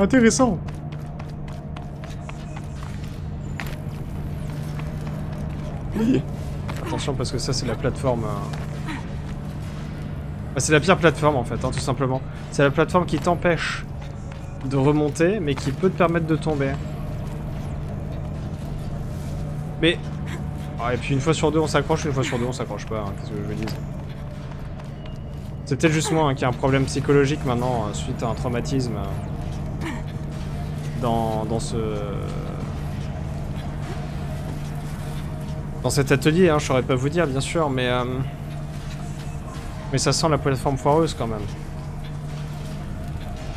Intéressant. Attention parce que ça c'est la plateforme... euh. Bah, c'est la pire plateforme en fait, hein, tout simplement. C'est la plateforme qui t'empêche de remonter, mais qui peut te permettre de tomber. Mais... Ah, et puis une fois sur deux on s'accroche, une fois sur deux on s'accroche pas, hein, qu'est-ce que je veux dire? C'est peut-être juste moi hein, qui a un problème psychologique maintenant, euh, suite à un traumatisme. euh, dans, dans ce... Dans cet atelier, hein, je saurais pas vous dire bien sûr, mais... euh, Mais ça sent la plateforme foireuse quand même.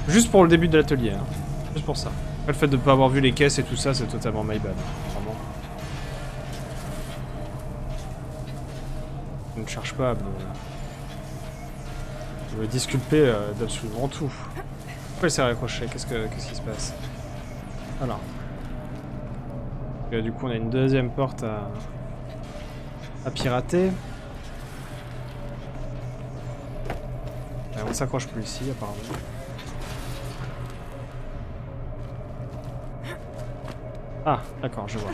Juste pour le début de l'atelier, hein. Juste pour ça. Le fait de pas avoir vu les caisses et tout ça, c'est totalement my bad. Vraiment. Je ne cherche pas à me... Je me disculper euh, d'absolument tout. Pourquoi il s'est raccroché? Qu'est-ce que qu'est-ce qui se passe? Voilà. Du coup, on a une deuxième porte à, pirater. Euh, on s'accroche plus ici, apparemment. Ah, d'accord, je vois.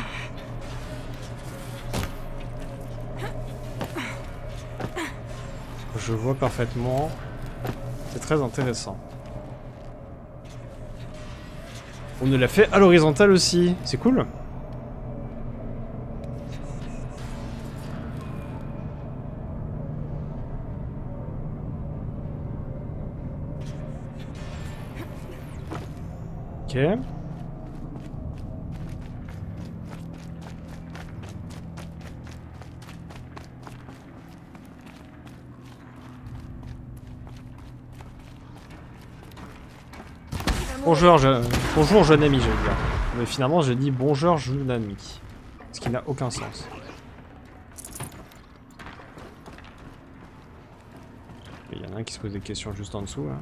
Je vois parfaitement. C'est très intéressant. On ne l'a fait à l'horizontale aussi. C'est cool. Bonjour, je... bonjour jeune ami, je veux dire. Mais finalement, j'ai dit bonjour jeune ami. Ce qui n'a aucun sens. Il y en a un qui se pose des questions juste en dessous. Là.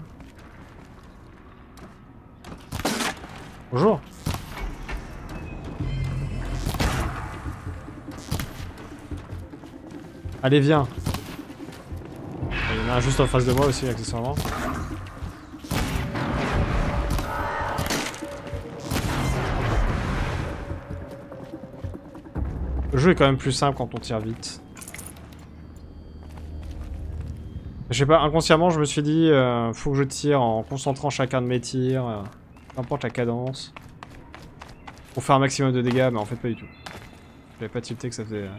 Bonjour. Allez, viens. Il y en a un juste en face de moi aussi, accessoirement. Le jeu est quand même plus simple quand on tire vite. Je sais pas, inconsciemment je me suis dit, euh, faut que je tire en concentrant chacun de mes tirs, euh, peu importe la cadence, pour faire un maximum de dégâts, mais en fait pas du tout. J'avais pas tilté que ça faisait euh,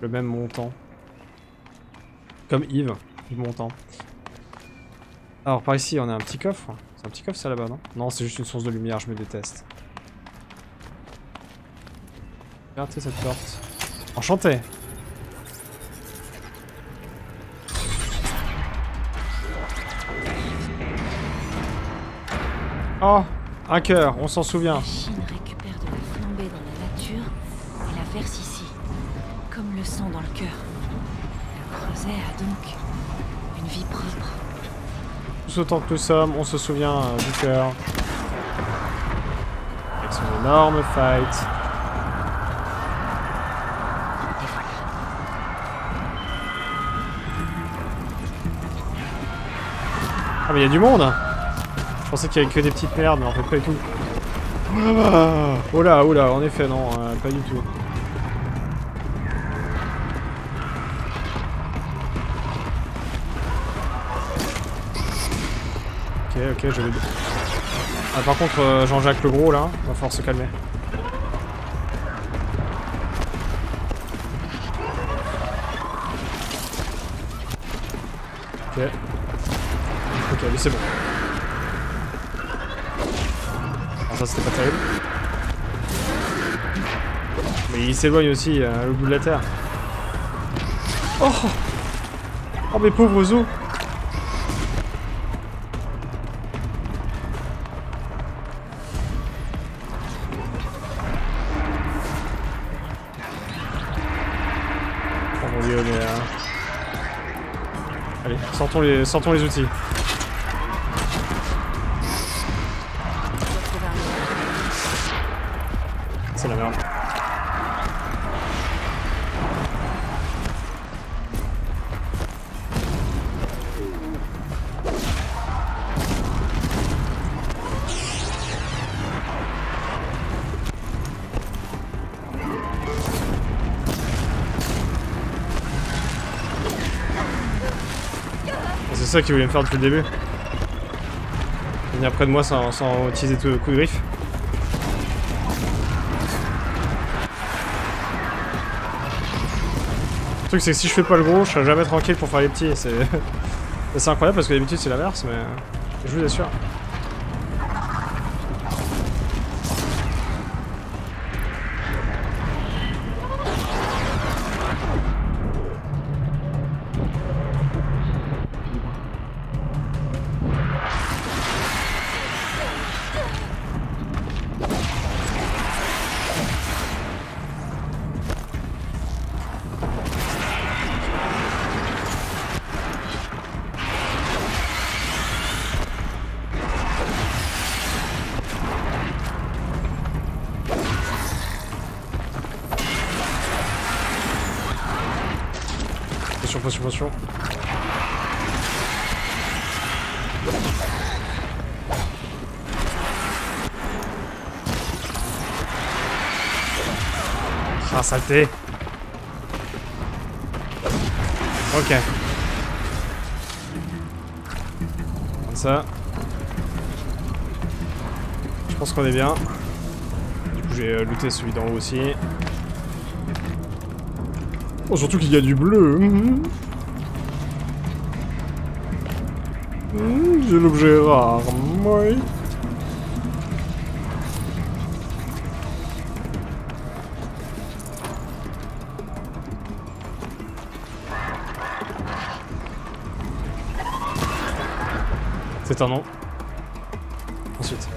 le même montant. Comme Yves, Yves Montant. Alors par ici on a un petit coffre. C'est un petit coffre ça là-bas, non? Non, c'est juste une source de lumière, je me déteste. Regardez cette porte. Enchanté Oh Un cœur, on s'en souvient. La Chine récupère de la flambée dans la nature et la verse ici, comme le sang dans le cœur. Le creuset a donc une vie propre. Tous autant que nous sommes, on se souvient euh, du cœur. Avec son énorme fight. Ah mais il y a du monde Je pensais qu'il y avait que des petites merdes, mais en fait pas du tout. Oh là, oh là, en effet non, euh, pas du tout. Ok, ok, je vais... Ah par contre, euh, Jean-Jacques le gros là, va falloir se calmer. Ok. C'est bon. Ah, ça c'était pas terrible. Mais il s'éloigne aussi euh, l'autre bout de la terre. Oh Oh mes pauvres os Allez, sortons les, sortons les outils. Ça qu'il voulait me faire depuis le début. Venir près de moi sans, sans utiliser tout le coup de griffe. Le truc c'est que si je fais pas le gros, je serai jamais tranquille pour faire les petits. C'est c'est incroyable parce que d'habitude c'est l'inverse, mais je vous assure. Potion, potion. Ah, saleté Ok. Comme ça. Je pense qu'on est bien. Du coup, j'ai euh, looté celui d'en haut aussi. Oh, surtout qu'il y a du bleu. Mmh. Mmh, j'ai l'objet rare. Oui. C'est un nom. Ensuite.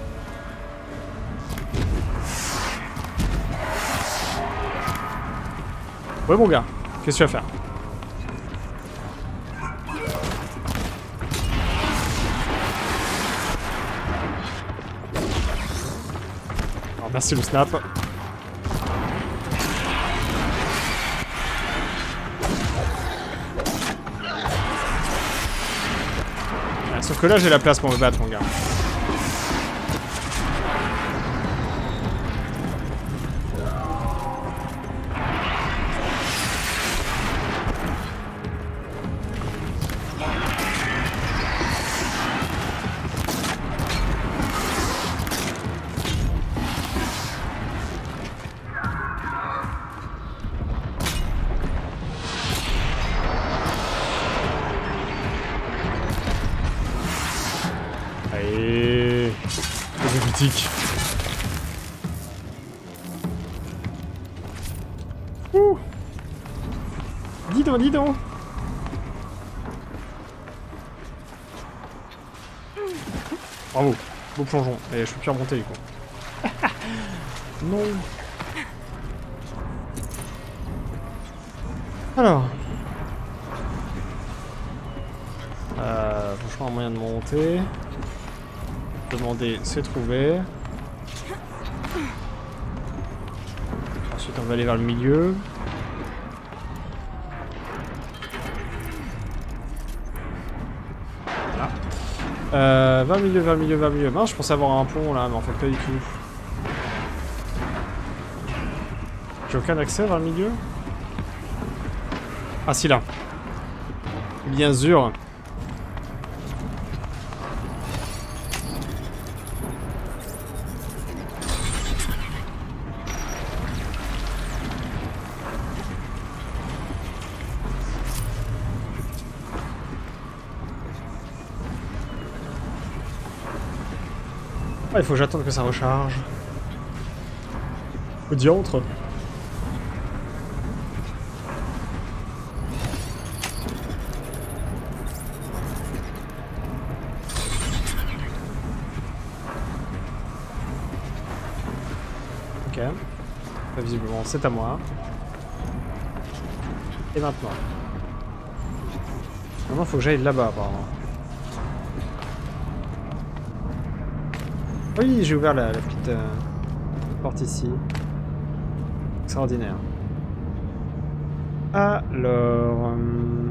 Ouais mon gars, qu'est-ce que tu vas faire merci le snap. Sauf que là j'ai la place pour me battre mon gars. Ouh. Dis donc, dis donc. Bravo, beau plongeon. Et je peux plus remonter coup. non. Alors. Euh, franchement, un moyen de monter. Demander, c'est trouvé. Va aller vers le milieu. Voilà. Euh, vers le milieu, vers le milieu, vers le milieu. Mince, je pensais avoir un pont là, mais en fait pas du tout. J'ai aucun accès vers le milieu Ah si là. Bien sûr. Il faut que j'attende que ça recharge. Au diantre. Ok. Visiblement, c'est à moi. Et maintenant Maintenant, faut que j'aille là-bas, apparemment. Oui, j'ai ouvert la, petite euh, porte ici. Extraordinaire. Alors... euh,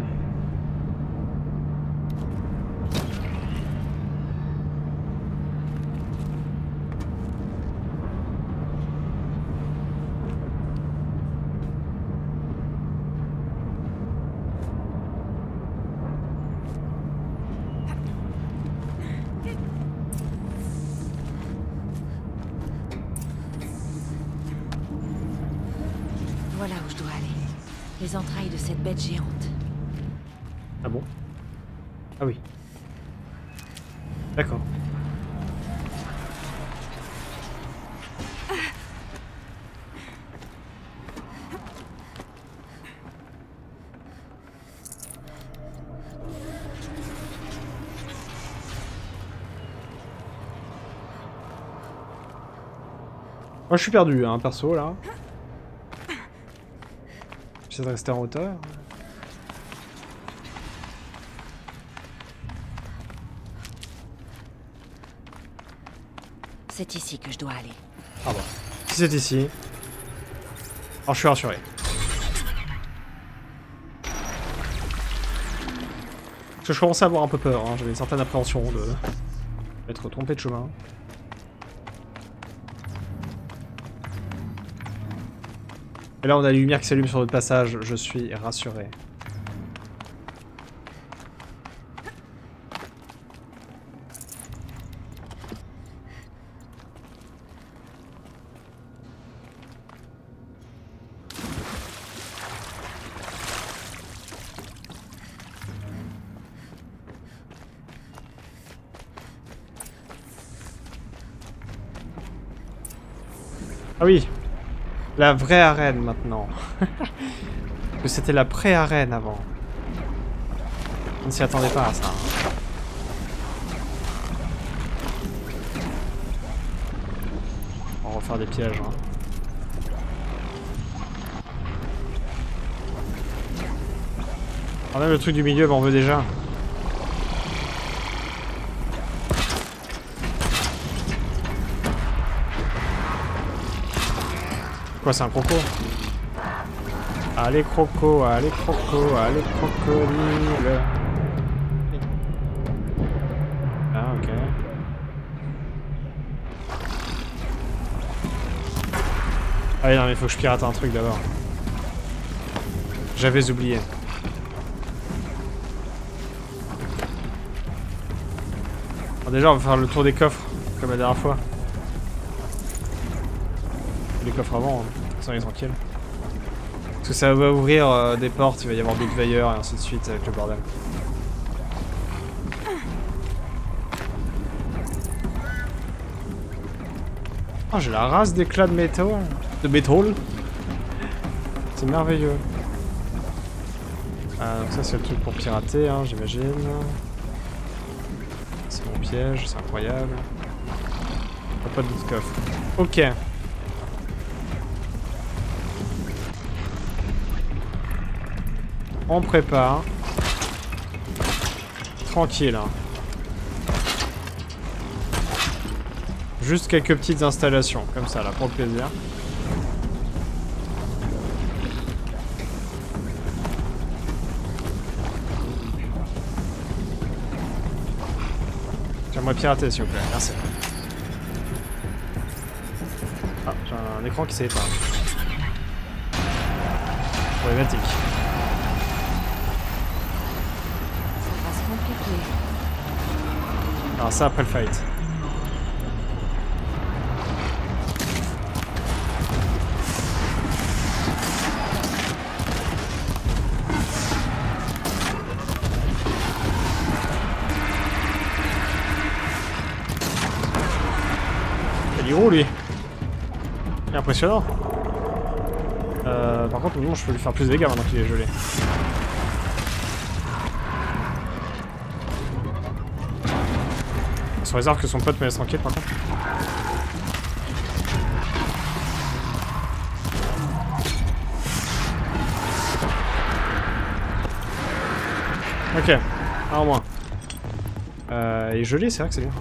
Les entrailles de cette bête géante. Ah bon? Ah oui. D'accord. Moi je suis perdu, hein, perso là. J'essaie de rester en hauteur. C'est ici que je dois aller. Ah bon. Si c'est ici. Alors je suis rassuré. Parce que je commençais à avoir un peu peur, hein. j'avais une certaine appréhension de m'être trompé de chemin. Et là on a les lumières qui s'allument sur notre passage, je suis rassuré. Ah oui, la vraie arène maintenant. que c'était la pré-arène avant. On ne s'y attendait pas à ça. On va refaire des pièges. Hein. Ah le truc du milieu, bah, on veut déjà. C'est un croco Allez croco, allez croco, allez crocodile. Ah ok. Ah non mais faut que je pirate un truc d'abord. J'avais oublié. Déjà on va faire le tour des coffres, comme la dernière fois. Avant, hein. ça on est tranquille. Parce que ça va ouvrir euh, des portes, il va y avoir d'autres veilleurs et ainsi de suite avec le bordel. Oh j'ai la race d'éclats de métal. De métal. C'est merveilleux. Ah, donc ça c'est le truc pour pirater, hein, j'imagine. C'est mon piège, c'est incroyable. Pas de coffre. Ok. On prépare. Tranquille. Hein. Juste quelques petites installations, comme ça, là, pour le plaisir. J'aimerais pirater, s'il vous plaît. Merci. Ah, j'ai un écran qui s'est éteint. Problématique. Alors ça après le fight. Il gros lui? Impressionnant euh, Par contre non je peux lui faire plus de dégâts maintenant qu'il est gelé. Sous réserve que son pote me laisse tranquille par contre. Ok, un en moins. Euh, et gelé, c'est vrai que c'est bien.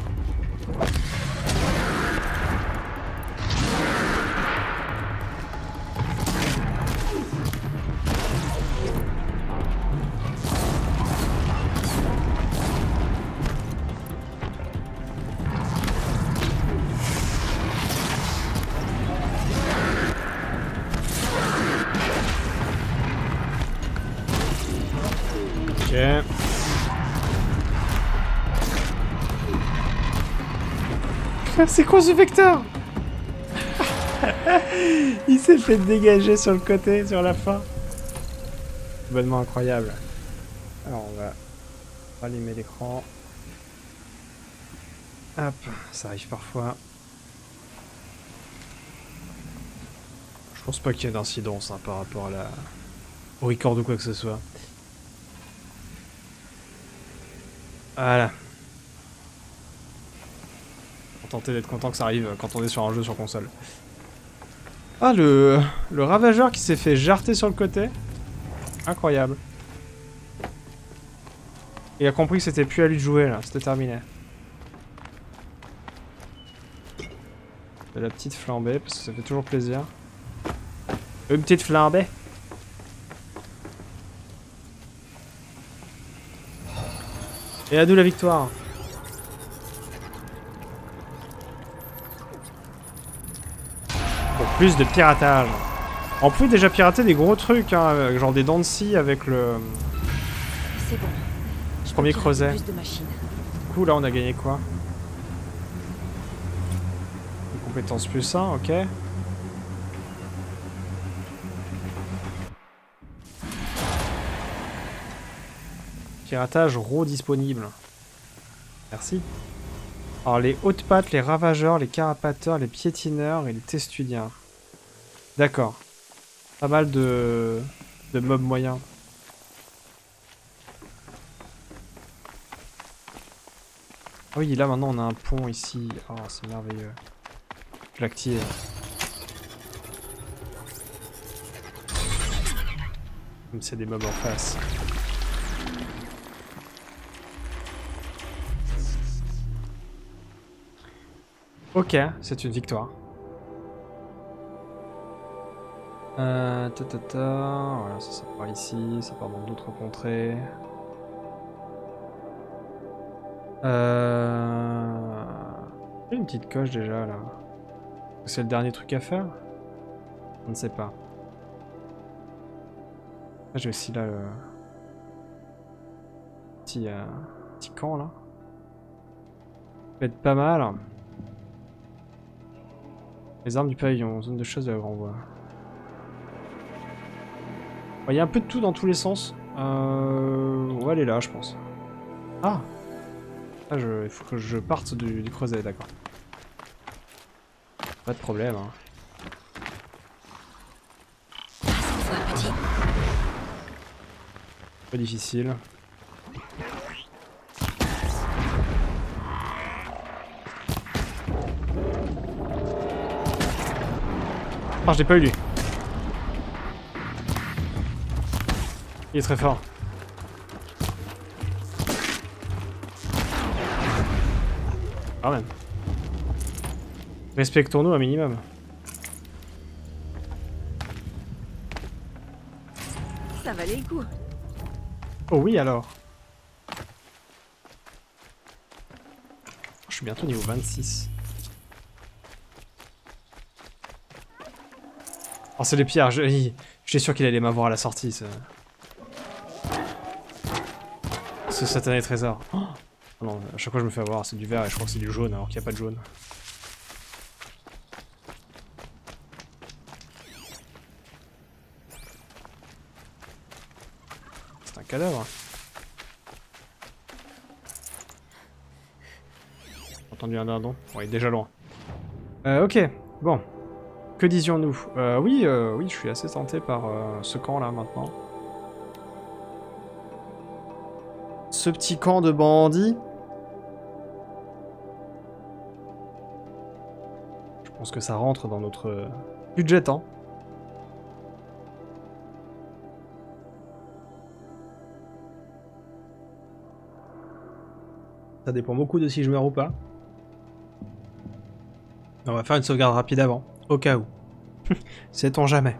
C'est quoi ce vecteur Il s'est fait dégager sur le côté, sur la fin. Bonnement incroyable. Alors on va rallumer l'écran. Hop, ça arrive parfois. Je pense pas qu'il y ait d'incidence hein, par rapport au record ou quoi que ce soit. Voilà. Pour tenter d'être content que ça arrive quand on est sur un jeu sur console. Ah, le, le ravageur qui s'est fait jarter sur le côté. Incroyable. Il a compris que c'était plus à lui de jouer là, c'était terminé. La petite flambée, parce que ça fait toujours plaisir. Une petite flambée. Et à nous la victoire. Plus de piratage. On pouvait déjà pirater des gros trucs, hein, genre des dents de scie avec le C'est bon. Je premier creuset. Plus de. Du coup, là, on a gagné quoi? Une compétence plus 1, ok. Piratage raw disponible. Merci. Alors, les hautes pattes, les ravageurs, les carapateurs, les piétineurs et les testudiens. D'accord. Pas mal de, de mobs moyens. Ah oui, là maintenant on a un pont ici. Oh, c'est merveilleux. Je l'active. Comme c'est des mobs en face. Ok, c'est une victoire. Euh, ta, ta. Voilà, ça, ça part ici, ça part dans d'autres contrées. Euh... Une petite coche déjà là. C'est le dernier truc à faire? On ne sait pas. Ah, J'ai aussi là le petit, euh, petit camp là. Ça peut être pas mal. Les armes du pavillon, zone de de la renvoi. Il y a un peu de tout dans tous les sens. Euh... On va aller là, je pense. Ah ah, il faut que je parte du, du creuset, d'accord. Pas de problème. Hein. Pas difficile. Ah, je l'ai pas eu lui. Il est très fort. Quand même. Respectons-nous un minimum. Ça valait le coup. Oh oui alors. Je suis bientôt niveau 26. Oh c'est les pierres, je- j'étais sûr qu'il allait m'avoir à la sortie ce... Ce satané trésor. Oh non, à chaque fois je me fais avoir, c'est du vert et je crois que c'est du jaune alors qu'il n'y a pas de jaune. C'est un cadavre. Entendu un dindon. Est déjà loin. Euh, ok, bon. Que disions-nous? Euh, Oui, euh, oui, je suis assez tenté par euh, ce camp là maintenant. Ce petit camp de bandits. Je pense que ça rentre dans notre budget, hein. Ça dépend beaucoup de si je meurs ou pas. On va faire une sauvegarde rapide avant, au cas où. Sait-on jamais.